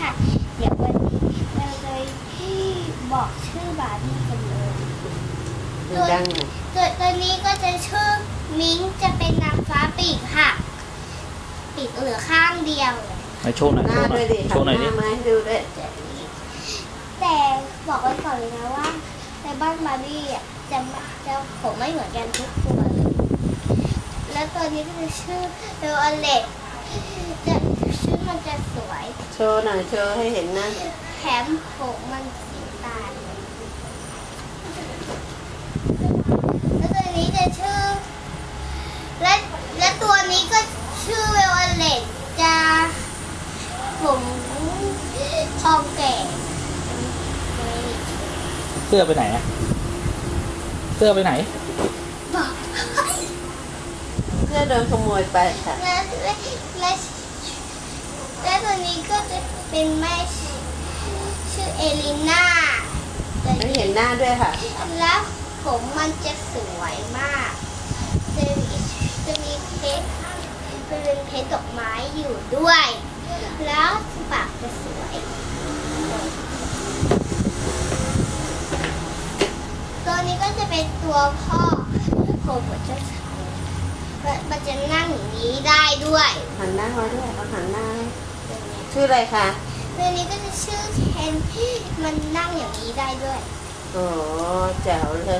ค่ะ เดี๋ยววันนี้เราจะที่บอกชื่อบาร์บี้กันเลยดูดังหน่อยตัวตัวนี้ก็จะชื่อมิงจะเป็นนางฟ้าปีกค่ะปีกเหลือข้างเดียวไหนโชว์หน่อยหโชน้าว์หน่ด้อวยยดิโชว์หน่อยทำหดิน้ามาให้ดูด้วยแต่บอกไว้ก่อนเลยนะว่าในบ้านบาร์บี้อะจะไม่จะผมไม่เหมือนกันทุกตัวเลยแล้วตัวนี้ก็จะชื่อเบลอเล็ตจะ ชื่อมันจะสวย โชว์หน่อยโชว์ให้เห็นนะ แถมผมมันสีตาลแล้วตัวนี้จะชื่อ และและตัวนี้ก็ชื่อเวลเลตจะผมทองแก่เสื้อไปไหนอะเสื้อไปไหนบอกเพื่อโดนขโมยไปค่ะ และและ และและตัวนี้ก็จะเป็นแม่ชื่อเอลิน่าแต่ให้เห็นหน้าด้วยค่ะ แล้วผมมันจะสวยมากจะมีจะมีเพชรเป็นเพชรดอกไม้อยู่ด้วย แล้วปากจะสวย ตัวนี้ก็จะเป็นตัวพ่อผมเหมือนเจ้าชายมันจะนั่งอย่างนี้ได้ด้วย หันหน้ามาด้วยเอาหันหน้าให้ตัวเนี้ย ชื่ออะไรคะตัวนี้ก็จะชื่อเคนมันนั่งอย่างนี้ได้ด้วยโอ้แจ๋วเลย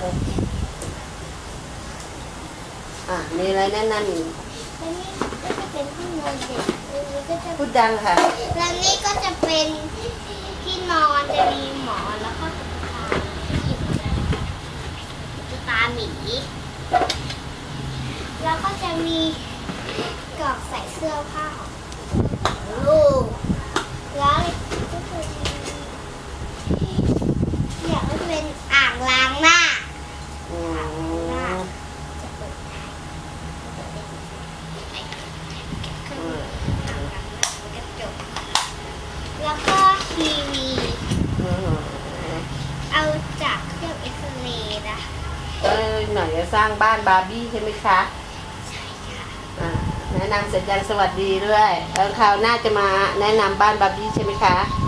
อะ มีอะไรแนะนำอีกแล้วนี่ก็จะเป็นที่นอนเด็กอันนี้ก็จะพูดดังค่ะ แล้วนี่ก็จะเป็นที่นอนจะมีหมอนแล้วก็ตุ๊กตาตุ๊กตาหมี แล้วก็จะมีกล่องใส่เสื้อผ้าของลูก แล้วก็จะมี อยากให้เป็นอ่างล้างหน้าอืมจะเปิดได้ข้างอืในมอ่างล้างหน้าเป็นกระจกแล้วก็ทีวี อืมเอาจากเครื่องเอ็กซเรย์นะเออหน่อยจะสร้างบ้านบาร์บี้ใช่ไหมคะใช่ค่ะอ่าแนะนำเสร็จยังสวัสดีด้วยแล้วคราวหน้าจะมาแนะนำบ้านบาร์บี้ใช่ไหมคะใ